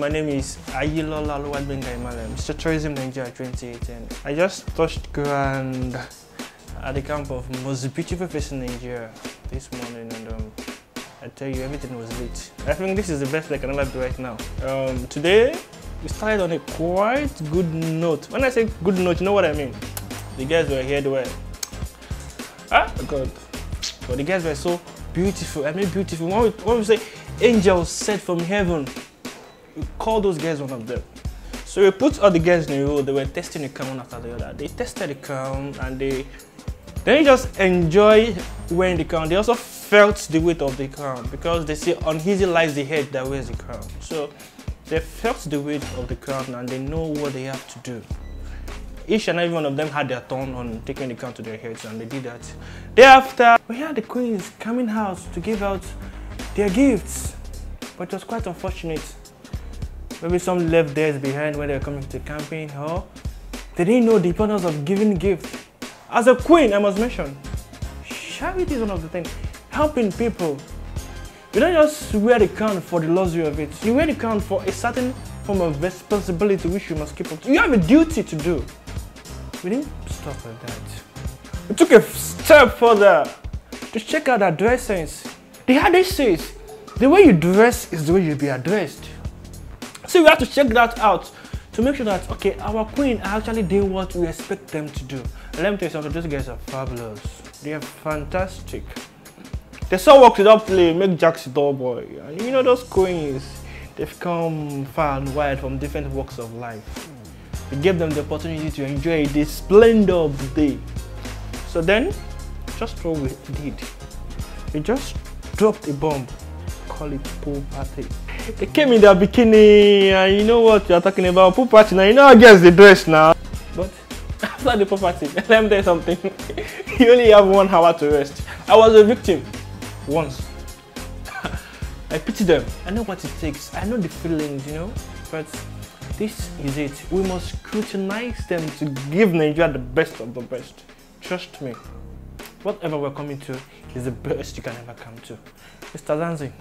my name is Ayilola Oluwagbenga Imale, Mr. Tourism Nigeria 2018. I just touched ground at the camp of most beautiful face in Nigeria this morning and um, I tell you everything was lit. I think this is the best I can ever do right now. Um, today we started on a quite good note. When I say good note, you know what I mean? The guys were here, they were ah God, but the guys were so beautiful. I mean beautiful. When we, when we say angels sent from heaven, we call those guys one of them. So we put all the guys in a row. They were testing the crown one after the other. They tested the crown and they they didn't just enjoy wearing the crown. They also felt the weight of the crown because they say uneasy lies the head that wears the crown. So they felt the weight of the crown and they know what they have to do. Each and every one of them had their turn on taking the crown to their heads and they did that. Thereafter, we had the queens coming out to give out their gifts. But it was quite unfortunate. Maybe some left theirs behind when they were coming to camping or they didn't know the importance of giving gifts. As a queen, I must mention, charity is one of the things. Helping people. You don't just wear the crown for the luxury of it. You wear the crown for a certain form of responsibility which you must keep up to. You have a duty to do. We didn't stop at that. We took a step further to check out our dress sense. The hadith says, the way you dress is the way you'll be addressed. So we have to check that out to make sure that, okay, our queen actually did what we expect them to do. Let me tell you something, those guys are fabulous. They are fantastic. They saw work without play, make Jack's door boy. And you know those queens, they've come far and wide from different walks of life. We gave them the opportunity to enjoy the splendor of the day. So then, just what we did. We just dropped a bomb. Call it pool party. They came in their bikini and you know what you're talking about. Pool party now, you know how girls they dress now. But after the pool party, let me tell you something. you only have one hour to rest. I was a victim once. I pity them. I know what it takes. I know the feelings, you know. But this is it. We must scrutinize them to give Nigeria the best of the best. Trust me. Whatever we're coming to is the best you can ever come to. Mr. Zanzy.